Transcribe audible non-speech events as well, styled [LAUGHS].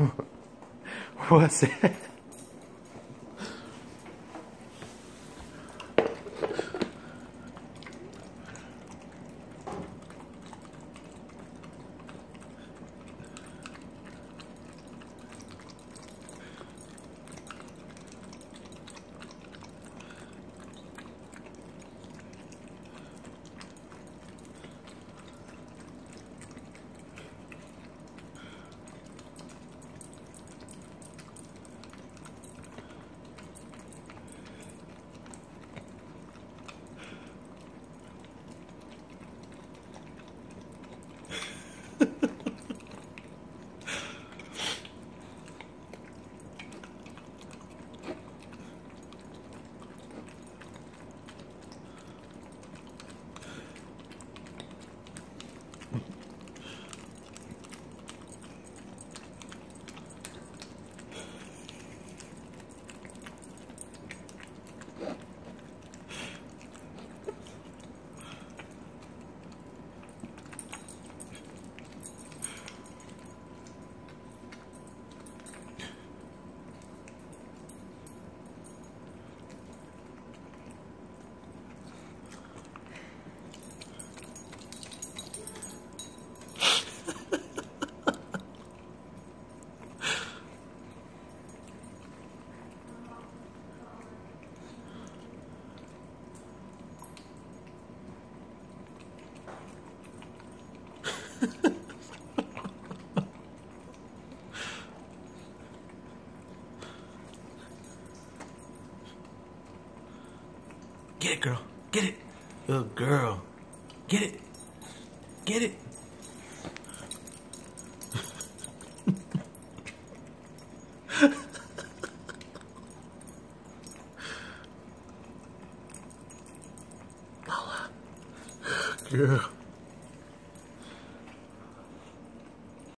[LAUGHS] What's that? Get it, girl. Get it. Good girl. Get it. Get it. [LAUGHS] Lola. Girl.